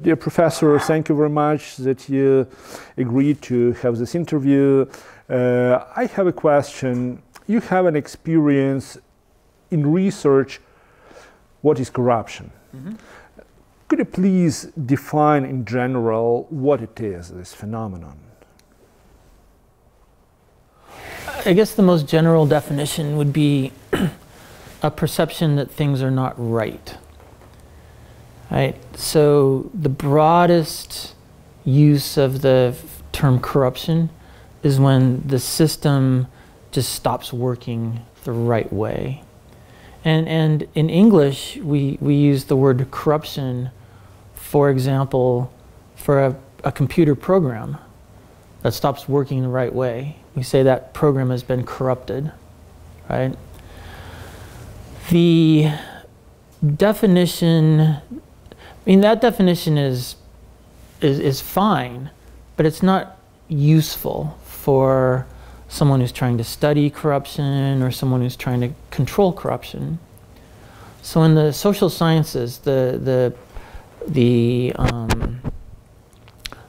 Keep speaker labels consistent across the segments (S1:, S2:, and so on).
S1: Dear Professor, thank you very much that you agreed to have this interview. Uh, I have a question. You have an experience in research. What is corruption? Mm-hmm. Could you please define in general what it is, this phenomenon?
S2: I guess the most general definition would be a perception that things are not right. Right? So the broadest use of the term corruption is when the system just stops working the right way. And, and in English, we, we use the word corruption, for example, for a, a computer program that stops working the right way. We say that program has been corrupted, right? The definition I mean, that definition is, is, is fine, but it's not useful for someone who's trying to study corruption or someone who's trying to control corruption. So in the social sciences, the, the, the um,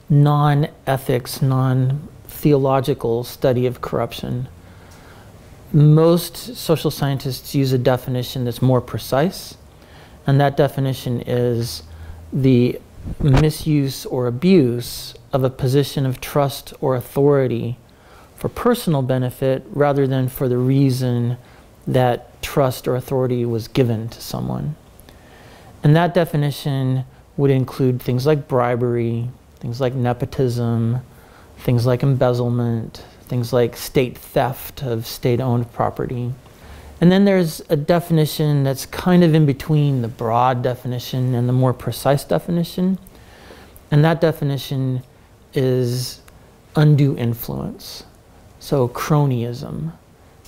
S2: non-ethics, non-theological study of corruption, most social scientists use a definition that's more precise, and that definition is the misuse or abuse of a position of trust or authority for personal benefit rather than for the reason that trust or authority was given to someone. And that definition would include things like bribery, things like nepotism, things like embezzlement, things like state theft of state owned property. And then there's a definition that's kind of in between the broad definition and the more precise definition. And that definition is undue influence. So, cronyism.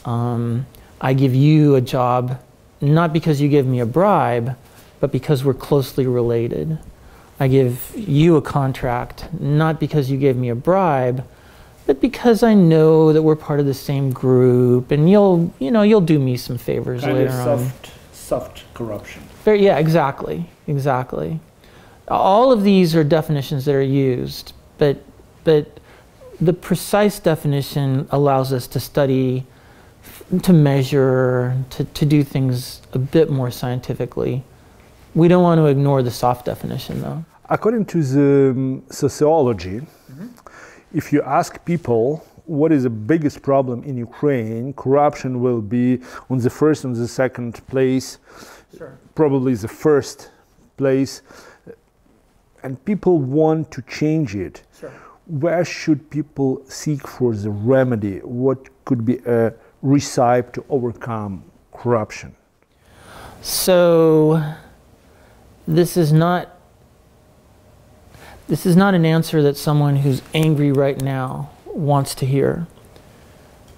S2: Um, I give you a job not because you give me a bribe, but because we're closely related. I give you a contract not because you gave me a bribe, but because I know that we're part of the same group, and you'll, you know, you'll do me some favors
S1: kind
S2: later
S1: of soft,
S2: on.
S1: Soft corruption.
S2: Very, yeah, exactly, exactly. All of these are definitions that are used, but but the precise definition allows us to study, to measure, to, to do things a bit more scientifically. We don't want to ignore the soft definition, though.
S1: According to the um, sociology, if you ask people what is the biggest problem in Ukraine, corruption will be on the first and the second place, sure. probably the first place, and people want to change it. Sure. Where should people seek for the remedy? What could be a recipe to overcome corruption?
S2: So, this is not this is not an answer that someone who's angry right now wants to hear.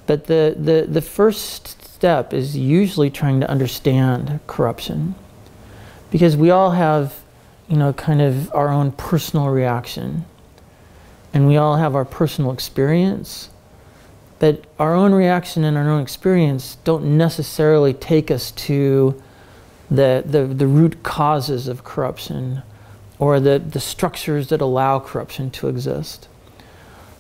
S2: But the, the, the first step is usually trying to understand corruption. Because we all have, you know, kind of our own personal reaction. And we all have our personal experience. But our own reaction and our own experience don't necessarily take us to the, the, the root causes of corruption or the, the structures that allow corruption to exist.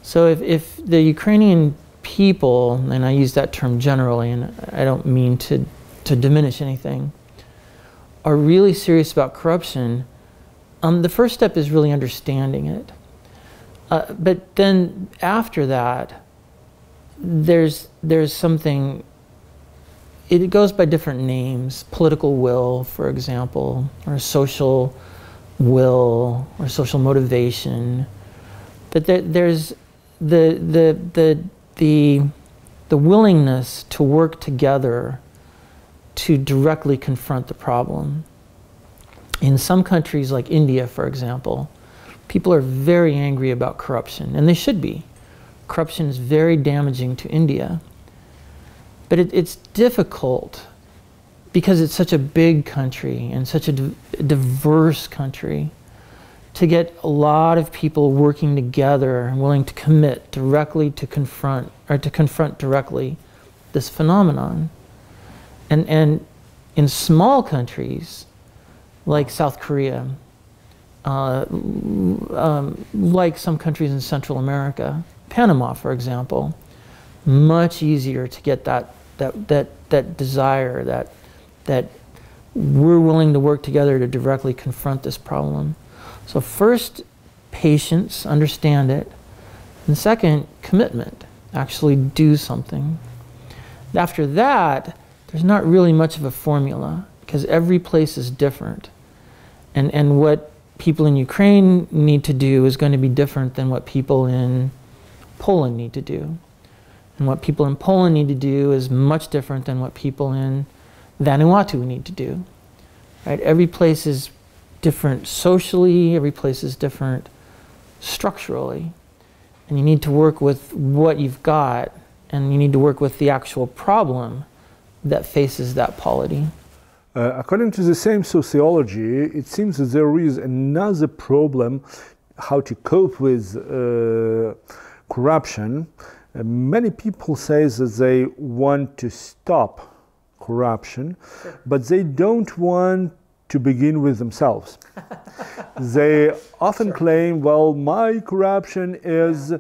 S2: So if, if the Ukrainian people, and I use that term generally, and I don't mean to, to diminish anything, are really serious about corruption, um, the first step is really understanding it. Uh, but then after that, there's, there's something, it goes by different names political will, for example, or social will or social motivation, but there, there's the, the, the, the, the willingness to work together to directly confront the problem. In some countries, like India, for example, people are very angry about corruption, and they should be. Corruption is very damaging to India. But it, it's difficult because it's such a big country and such a diverse country, to get a lot of people working together and willing to commit directly to confront or to confront directly this phenomenon. And, and in small countries like South Korea, uh, um, like some countries in Central America, Panama, for example, much easier to get that, that, that, that desire, that, that we're willing to work together to directly confront this problem. So first, patience, understand it. And second, commitment, actually do something. After that, there's not really much of a formula because every place is different. And, and what people in Ukraine need to do is going to be different than what people in Poland need to do. And what people in Poland need to do is much different than what people in Vanuatu we need to do. Right? Every place is different socially, every place is different structurally. And you need to work with what you've got, and you need to work with the actual problem that faces that polity.
S1: Uh, according to the same sociology, it seems that there is another problem how to cope with uh, corruption. Uh, many people say that they want to stop corruption, sure. but they don't want to begin with themselves. they often sure. claim, well, my corruption is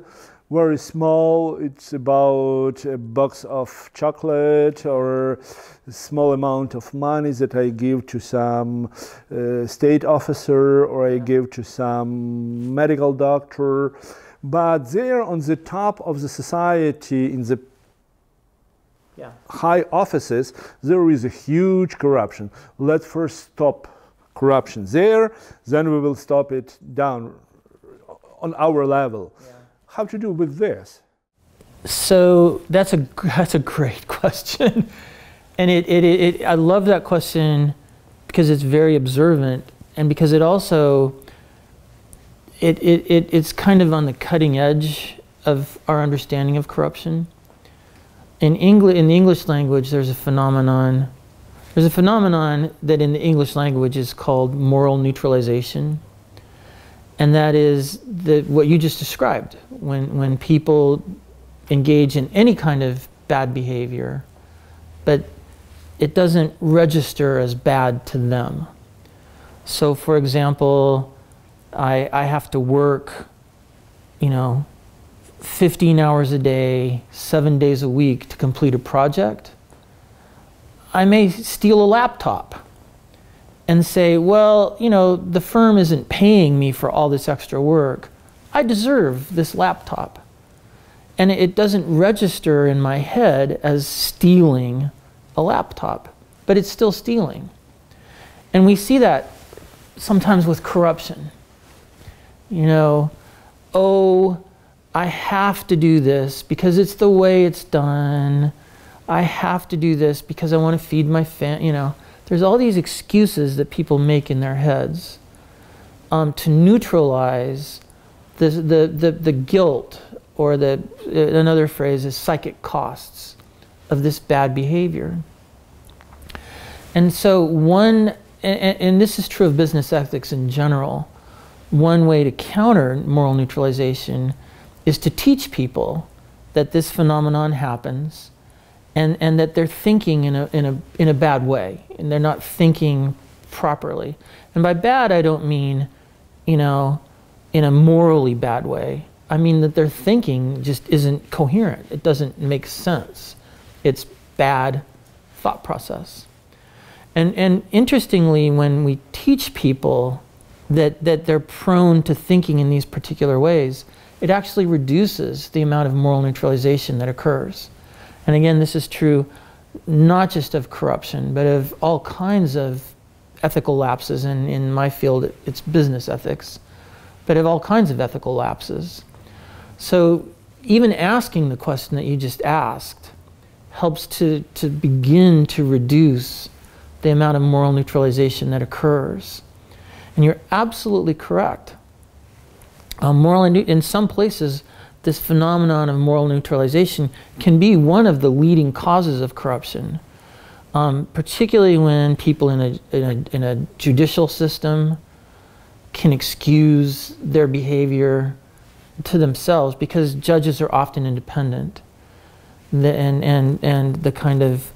S1: very small. It's about a box of chocolate or a small amount of money that I give to some uh, state officer or I give to some medical doctor. But they're on the top of the society, in the yeah. high offices, there is a huge corruption. Let's first stop corruption there, then we will stop it down on our level. Yeah. How to do with this?
S2: So that's a that's a great question, and it, it, it, I love that question because it's very observant and because it also it, it, it it's kind of on the cutting edge of our understanding of corruption in English, in the English language, there's a phenomenon. There's a phenomenon that in the English language is called moral neutralization, and that is the, what you just described. When when people engage in any kind of bad behavior, but it doesn't register as bad to them. So, for example, I I have to work, you know, 15 hours a day, seven days a week to complete a project, I may steal a laptop and say, well, you know, the firm isn't paying me for all this extra work. I deserve this laptop. And it doesn't register in my head as stealing a laptop, but it's still stealing. And we see that sometimes with corruption. You know, oh, I have to do this because it's the way it's done. I have to do this because I want to feed my family. You know, there's all these excuses that people make in their heads um, to neutralize the, the, the, the guilt or the, another phrase is psychic costs of this bad behavior. And so one, and, and this is true of business ethics in general, one way to counter moral neutralization is to teach people that this phenomenon happens and, and that they're thinking in a, in, a, in a bad way and they're not thinking properly. And by bad, I don't mean, you know, in a morally bad way. I mean that their thinking just isn't coherent. It doesn't make sense. It's bad thought process. And, and interestingly, when we teach people that, that they're prone to thinking in these particular ways, it actually reduces the amount of moral neutralization that occurs. And again, this is true not just of corruption, but of all kinds of ethical lapses. And in my field, it's business ethics, but of all kinds of ethical lapses. So even asking the question that you just asked helps to, to begin to reduce the amount of moral neutralization that occurs. And you're absolutely correct um, moral in some places, this phenomenon of moral neutralization can be one of the leading causes of corruption, um, particularly when people in a, in, a, in a judicial system can excuse their behavior to themselves because judges are often independent. The, and, and, and the kind of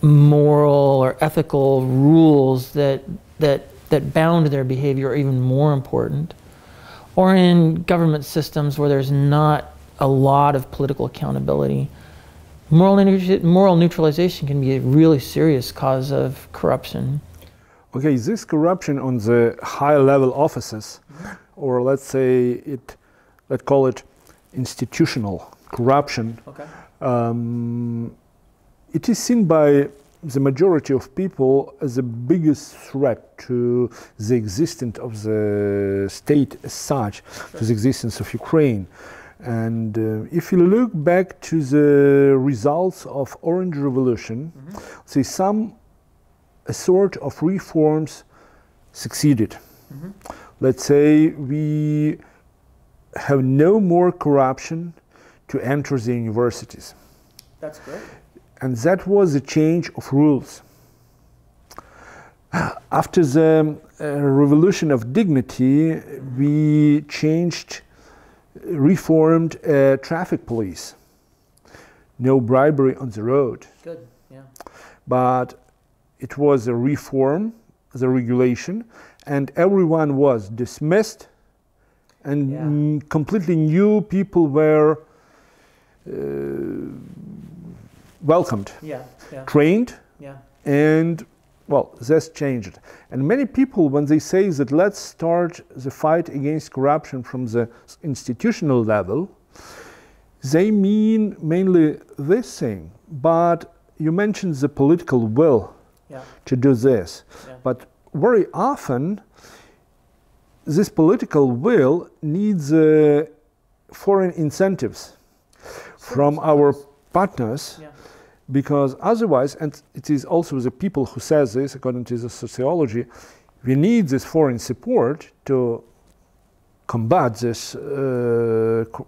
S2: moral or ethical rules that, that that bound their behavior are even more important. Or in government systems where there's not a lot of political accountability. Moral, moral neutralization can be a really serious cause of corruption.
S1: Okay, this corruption on the high level offices, or let's say it, let's call it institutional corruption,
S2: Okay.
S1: um, it is seen by the majority of people as the biggest threat to the existence of the state as such, to the existence of Ukraine. And uh, if you look back to the results of Orange Revolution, see some a sort of reforms succeeded. Let's say we have no more corruption to enter the universities.
S2: That's great.
S1: And that was a change of rules. After the uh, revolution of dignity, we changed, reformed uh, traffic police. No bribery on the road.
S2: Good. Yeah.
S1: But it was a reform, the regulation, and everyone was dismissed, and
S2: Yeah.
S1: completely new people were uh, welcomed,
S2: Yeah. Yeah.
S1: trained,
S2: Yeah.
S1: and well, that's changed. And many people, when they say that let's start the fight against corruption from the institutional level, they mean mainly this thing. But you mentioned the political will
S2: Yeah.
S1: to do this.
S2: Yeah.
S1: But very often, this political will needs uh, foreign incentives from our partners
S2: Yeah.
S1: Because otherwise, and it is also the people who says this, according to the sociology, we need this foreign support to combat this uh, co-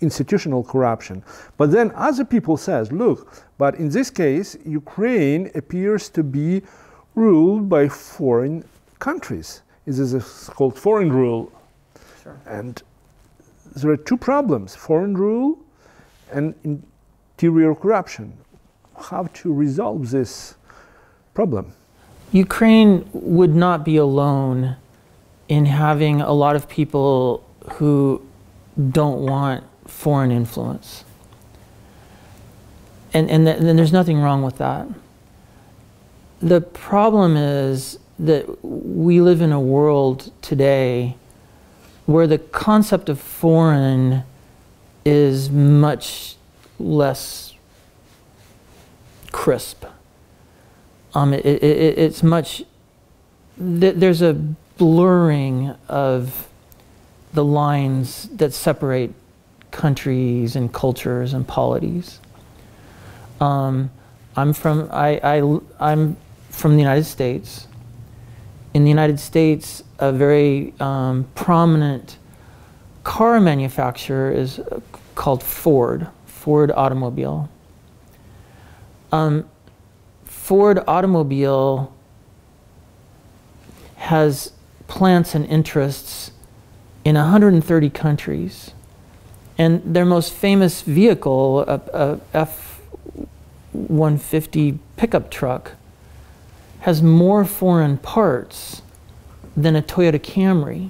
S1: institutional corruption. But then other people says, look, but in this case, Ukraine appears to be ruled by foreign countries. This is called foreign rule,
S2: Sure.
S1: and there are two problems: foreign rule and interior corruption. How to resolve this problem?
S2: Ukraine would not be alone in having a lot of people who don't want foreign influence. And, and, th- and there's nothing wrong with that. The problem is that we live in a world today where the concept of foreign is much less crisp. Um, it, it, it- it's much, th- there's a blurring of the lines that separate countries and cultures and polities. Um, I'm from, I, I, I'm from the United States. In the United States, a very um, prominent car manufacturer is uh, called Ford, Ford Automobile. Um, Ford Automobile has plants and interests in 130 countries. And their most famous vehicle, a, a F 150 pickup truck, has more foreign parts than a Toyota Camry,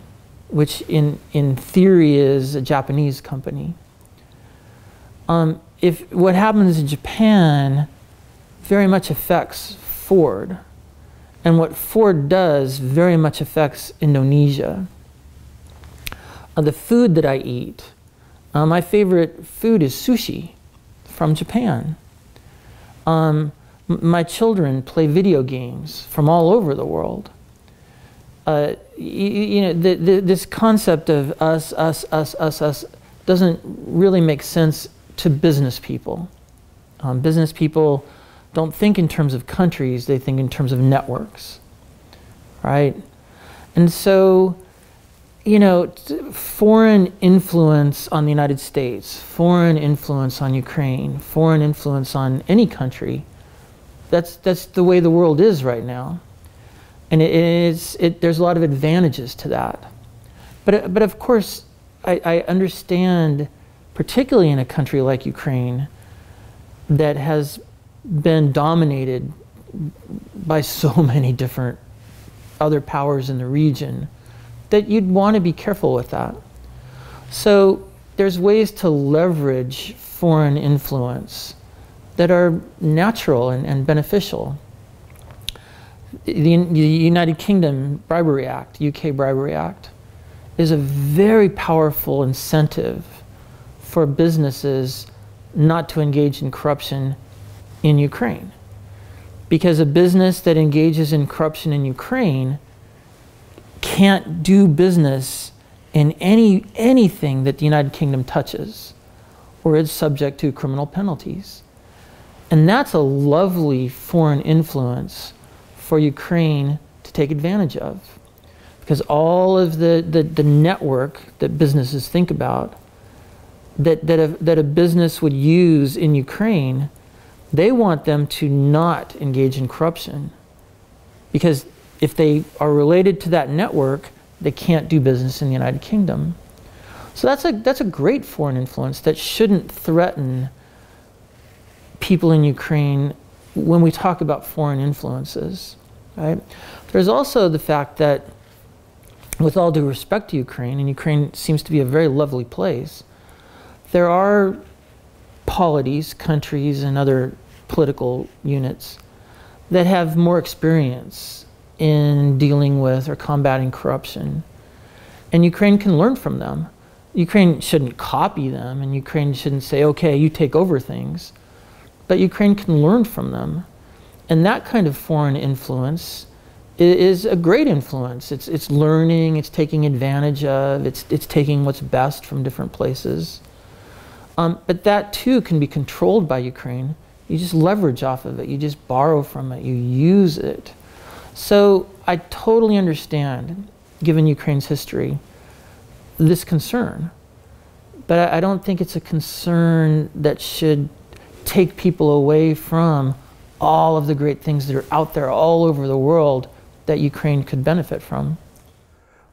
S2: which in, in theory is a Japanese company. Um, if what happens in Japan very much affects Ford, and what Ford does very much affects Indonesia. Uh, the food that I eat, uh, my favorite food is sushi from Japan. Um, my children play video games from all over the world. Uh, y- y- you know, the, the, this concept of us, us, us, us, us doesn't really make sense to business people. Um, business people don't think in terms of countries, they think in terms of networks, right? And so, you know, foreign influence on the United States, foreign influence on Ukraine, foreign influence on any country, that's, that's the way the world is right now. And it is, it, there's a lot of advantages to that. But, but of course, I, I understand, particularly in a country like Ukraine, that has been dominated by so many different other powers in the region, that you'd want to be careful with that. So there's ways to leverage foreign influence that are natural and, and beneficial. The, the United Kingdom Bribery Act, UK Bribery Act, is a very powerful incentive for businesses not to engage in corruption in Ukraine. Because a business that engages in corruption in Ukraine can't do business in any, anything that the United Kingdom touches, or is subject to criminal penalties. And that's a lovely foreign influence for Ukraine to take advantage of. Because all of the, the, the network that businesses think about, that, that, a, that a business would use in Ukraine, they want them to not engage in corruption. Because if they are related to that network, they can't do business in the United Kingdom. So that's a, that's a great foreign influence that shouldn't threaten people in Ukraine when we talk about foreign influences. Right? There's also the fact that, with all due respect to Ukraine, and Ukraine seems to be a very lovely place, there are polities, countries, and other political units that have more experience in dealing with or combating corruption. And Ukraine can learn from them. Ukraine shouldn't copy them, and Ukraine shouldn't say, okay, you take over things. But Ukraine can learn from them. And that kind of foreign influence is a great influence. It's, it's learning, it's taking advantage of, it's, it's taking what's best from different places. Um, but that too can be controlled by Ukraine. You just leverage off of it, you just borrow from it, you use it. So I totally understand, given Ukraine's history, this concern. But I, I don't think it's a concern that should take people away from all of the great things that are out there all over the world that Ukraine could benefit from.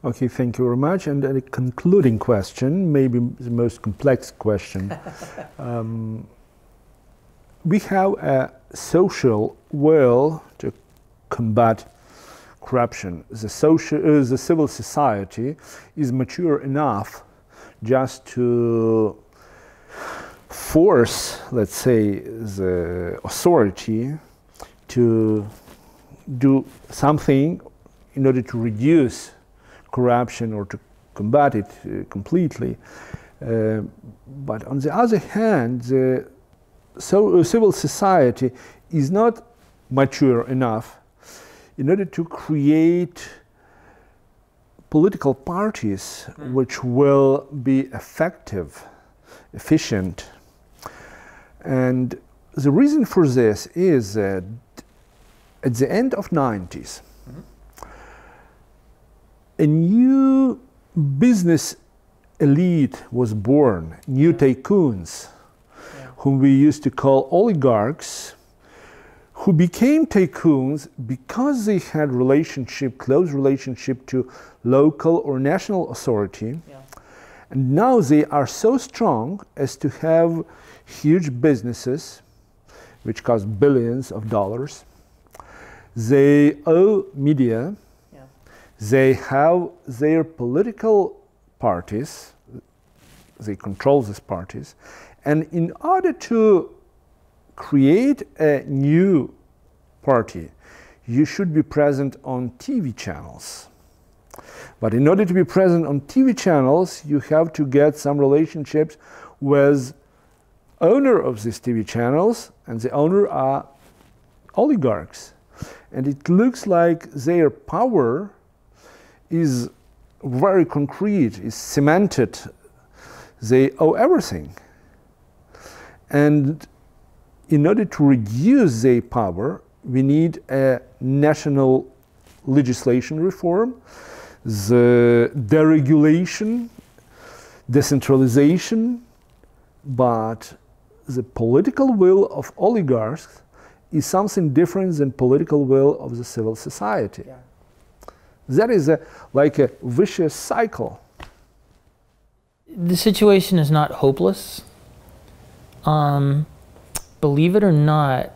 S1: Okay, thank you very much. And a concluding question, maybe the most complex question. um, we have a social will to combat corruption. The, social, uh, the civil society is mature enough just to force, let's say, the authority to do something in order to reduce corruption or to combat it uh, completely. Uh, but on the other hand, the so, uh, civil society is not mature enough in order to create political parties mm. which will be effective, efficient. And the reason for this is that at the end of 90s, mm-hmm. a new business elite was born, new tycoons whom we used to call oligarchs, who became tycoons because they had relationship, close relationship to local or national authority. Yeah. And now they are so strong as to have huge businesses, which cost billions of dollars. They owe media. Yeah. They have their political parties. They control these parties. And in order to create a new party, you should be present on TV channels. But in order to be present on TV channels, you have to get some relationships with owner of these TV channels, and the owner are oligarchs. And it looks like their power is very concrete, is cemented. They owe everything. And in order to reduce their power, we need a national legislation reform, the deregulation, decentralization, but the political will of oligarchs is something different than political will of the civil society. Yeah. That is a, like a vicious cycle.
S2: The situation is not hopeless. Um, believe it or not,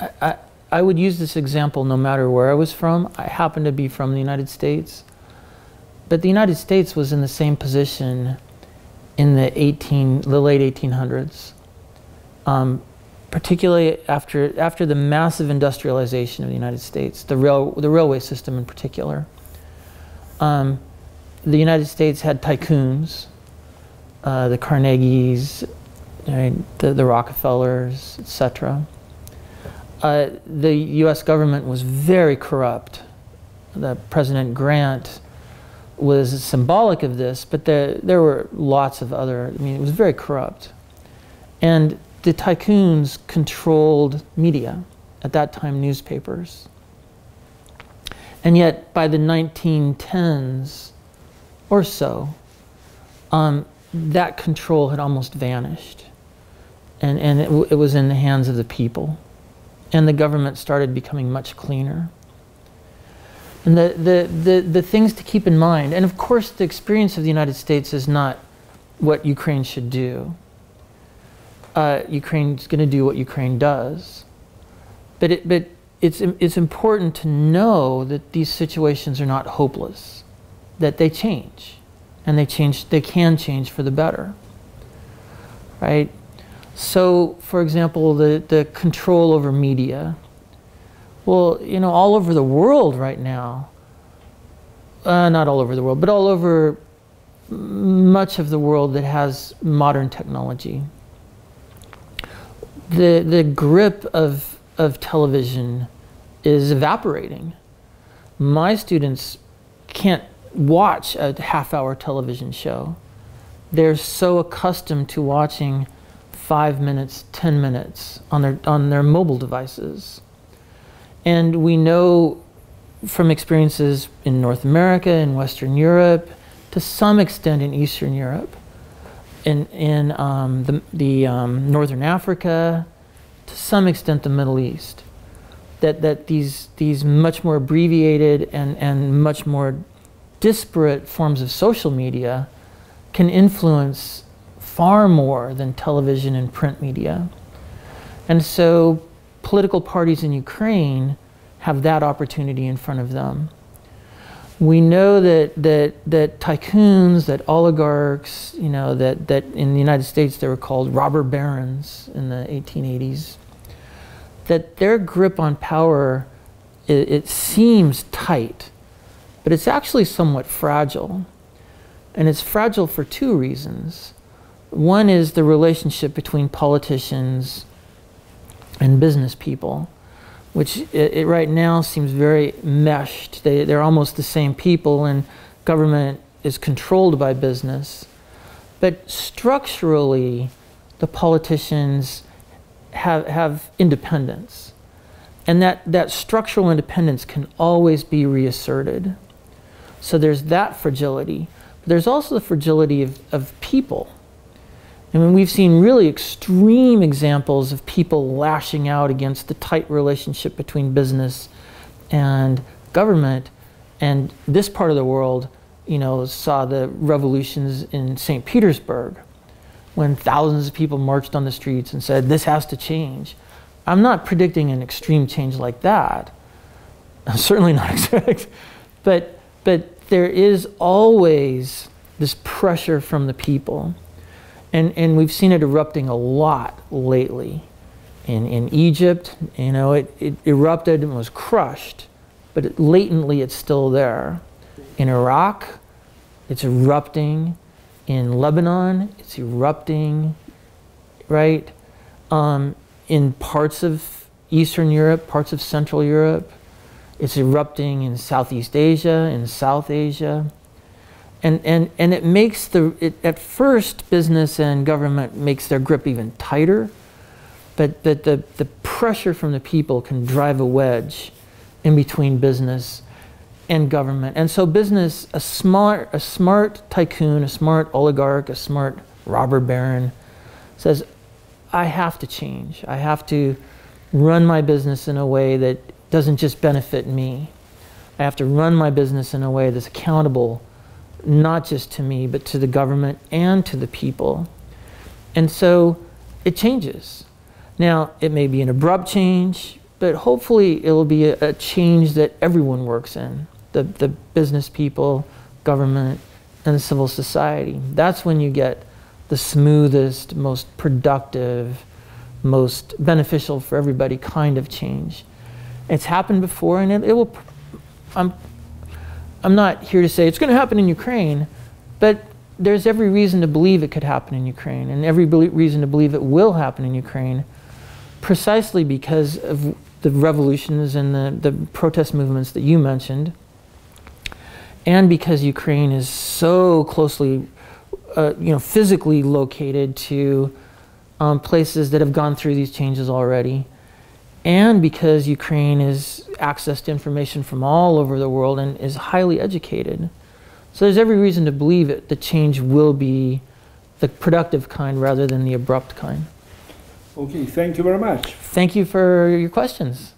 S2: I, I, I would use this example no matter where I was from. I happen to be from the United States. But the United States was in the same position in the 18, the late 1800s, um, particularly after, after the massive industrialization of the United States, the, rail, the railway system in particular. Um, the United States had tycoons, uh, the Carnegies, right, the, the Rockefellers, etc. Uh, the U.S. government was very corrupt. The President Grant was symbolic of this, but there, there were lots of other, I mean, it was very corrupt. And the tycoons controlled media, at that time, newspapers. And yet, by the 1910s or so, um, that control had almost vanished. And, and it, it was in the hands of the people. And the government started becoming much cleaner. And the, the, the, the things to keep in mind, and of course, the experience of the United States is not what Ukraine should do. Uh, Ukraine's going to do what Ukraine does. But, it, but it's, it's important to know that these situations are not hopeless, that they change, and they, change, they can change for the better. Right? So, for example, the, the control over media, well, you know, all over the world right now, uh, not all over the world, but all over much of the world that has modern technology, the, the grip of, of television is evaporating. My students can't watch a half hour television show. They're so accustomed to watching five minutes, 10 minutes on their, on their mobile devices. And we know from experiences in North America, in Western Europe, to some extent in Eastern Europe, in, in um, the, the um, Northern Africa, to some extent the Middle East, that, that these, these much more abbreviated and, and much more disparate forms of social media can influence far more than television and print media. And so political parties in Ukraine have that opportunity in front of them. We know that, that, that tycoons, that oligarchs, you know, that, that in the United States they were called robber barons in the 1880s, that their grip on power, it, it seems tight, but it's actually somewhat fragile. And it's fragile for two reasons. One is the relationship between politicians and business people, which it, it right now seems very meshed. They, they're almost the same people, and government is controlled by business. But structurally, the politicians have, have independence. And that, that structural independence can always be reasserted. So there's that fragility. But there's also the fragility of, of people. I mean, we've seen really extreme examples of people lashing out against the tight relationship between business and government. And this part of the world, you know, saw the revolutions in St. Petersburg when thousands of people marched on the streets and said, this has to change. I'm not predicting an extreme change like that. I'm certainly not but, but there is always this pressure from the people and, and we've seen it erupting a lot lately. In, in Egypt, you know, it, it erupted and was crushed, but it, latently it's still there. In Iraq, it's erupting. In Lebanon, it's erupting, right? Um, in parts of Eastern Europe, parts of Central Europe, it's erupting in Southeast Asia, in South Asia and, and, and it makes the, it, at first, business and government makes their grip even tighter, but, but the, the pressure from the people can drive a wedge in between business and government. And so business, a smart, a smart tycoon, a smart oligarch, a smart robber baron says, I have to change. I have to run my business in a way that doesn't just benefit me. I have to run my business in a way that's accountable not just to me, but to the government and to the people. And so it changes. Now, it may be an abrupt change, but hopefully it will be a, a change that everyone works in the, the business people, government, and civil society. That's when you get the smoothest, most productive, most beneficial for everybody kind of change. It's happened before, and it, it will. I'm, I'm not here to say it's going to happen in Ukraine, but there's every reason to believe it could happen in Ukraine, and every reason to believe it will happen in Ukraine, precisely because of the revolutions and the, the protest movements that you mentioned, and because Ukraine is so closely, uh, you know, physically located to um, places that have gone through these changes already, and because Ukraine has access to information from all over the world and is highly educated. So there's every reason to believe it, the change will be the productive kind rather than the abrupt kind.
S1: Okay, thank you very much.
S2: Thank you for your questions.